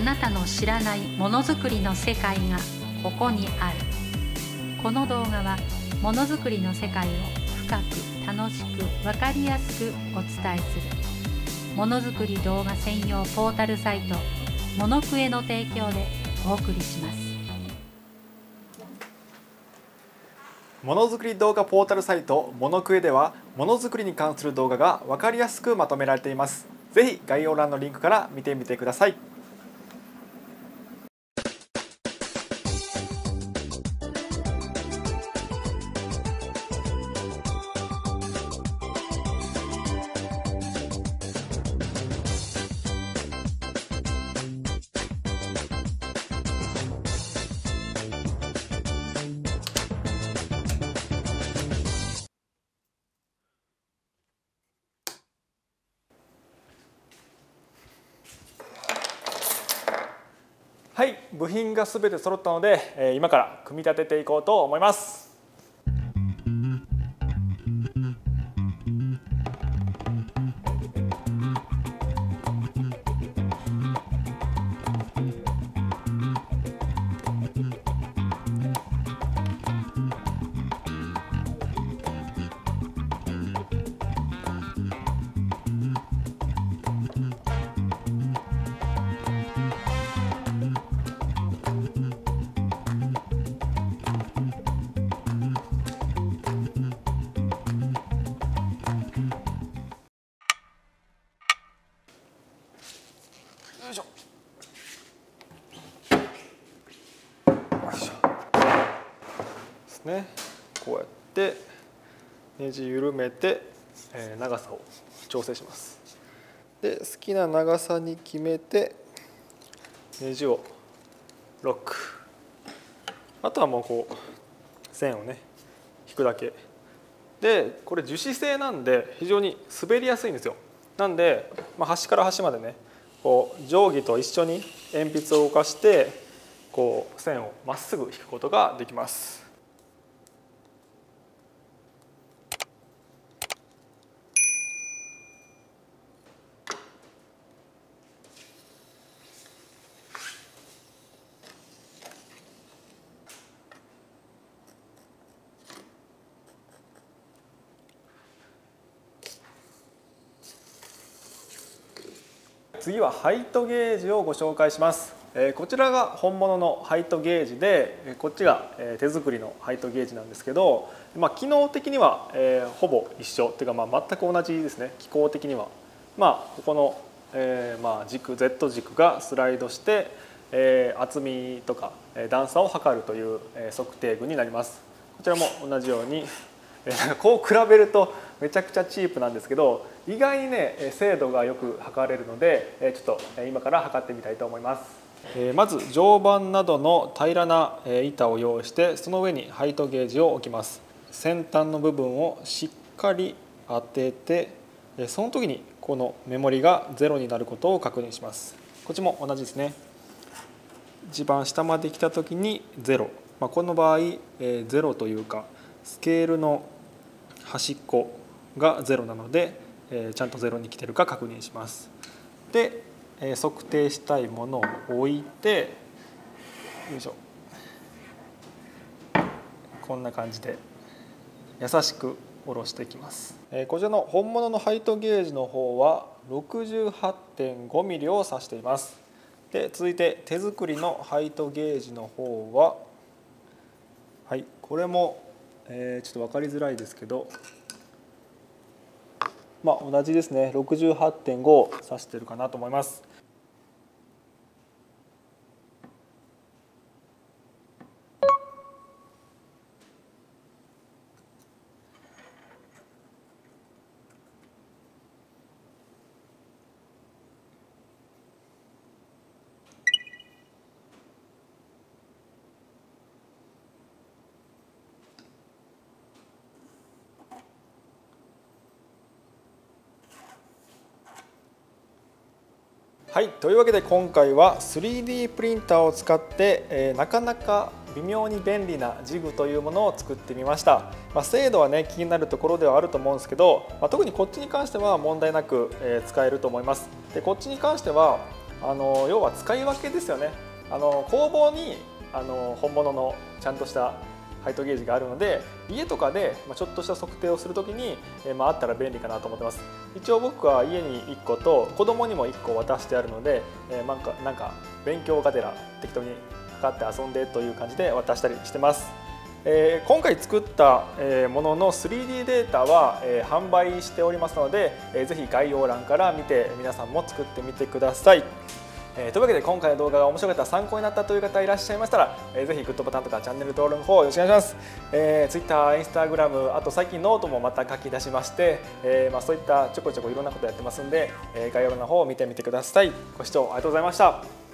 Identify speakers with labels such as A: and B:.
A: あなたの知らないものづくりの世界がここにある。この動画はものづくりの世界を深く楽しく分かりやすくお伝えする。ものづくり動画専用ポータルサイト「ものくえ」の提供でお送りします。
B: ものづくり動画ポータルサイトモノクエではものづくりに関する動画が分かりやすくまとめられています。ぜひ概要欄のリンクから見てみてください。はい部品が全て揃ったので今から組み立てていこうと思います。ね。こうやってネジ緩めて、え長さを調整します。で好きな長さに決めてネジをロック。あとはもうこう線をね引くだけ。でこれ樹脂製なんで非常に滑りやすいんですよ。なんで、まあ、端から端までねこう定規と一緒に鉛筆を動かしてこう線をまっすぐ引くことができます。次はハイトゲージをご紹介します、えーこちらが本物のハイトゲージでえこっちがえ手作りのハイトゲージなんですけど、まあ、機能的にはえーほぼ一緒。っていうかまあ全く同じですね。機構的には。まあここのえーまあ軸 Z 軸がスライドしてえー厚みとかえ段差を測るというえ測定具になります。こちらも同じようにえこう比べるとめちゃくちゃチープなんですけど意外にね精度がよく測れるのでちょっと今から測ってみたいと思います。まず常磐などの平らな板を用意してその上にハイトゲージを置きます。先端の部分をしっかり当ててその時にこのメモリがゼロになることを確認します。こっちも同じですね。一番下まで来た時に0、まあ、この場合、え0というかスケールの端っこが0なので、えーちゃんと0に来てるか確認します。で、えー測定したいものを置いてよいしょ。こんな感じで優しく下ろしていきます、えーこちらの本物のハイトゲージの方は 68.5mm を指しています。で続いて手作りのハイトゲージの方ははいこれも、えーちょっと分かりづらいですけどまあ同じですね。68.5を指してるかなと思います。はいというわけで今回は 3D プリンターを使って、えーなかなか微妙に便利なジグというものを作ってみました、まあ、精度はね気になるところではあると思うんですけど、まあ、特にこっちに関しては問題なく、えー使えると思います。でこっちに関してはあの要は使い分けですよね。あの工房にあの本物のちゃんとしたハイトゲージがあるので家とかでちょっとした測定をするときに、えまあ、ったら便利かなと思ってます一応僕は家に1個と子供にも1個渡してあるので、えー、なんかなんか勉強がてら適当にかかって遊んでという感じで渡したりしてますえー、今回作ったものの 3D データは、え、販売しておりますので、えー、ぜひ概要欄から見て皆さんも作ってみてください。えー、というわけで今回の動画が面白かった参考になったという方いらっしゃいましたら、えー、ぜひグッドボタンとかチャンネル登録の方よろしくお願いします、えー、Twitter、Instagram あと最近ノートもまた書き出しまして、えーまあ、そういったちょこちょこいろんなことやってますんで、えー、概要欄の方を見てみてください。ご視聴ありがとうございました。